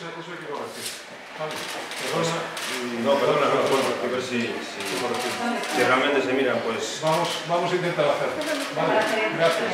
eso, eso hay que corregir. Vale. Perdona. no, perdona, no, bueno, digo si, si, si realmente se miran, pues Vamos, vamos a intentar hacerlo. Vale, gracias.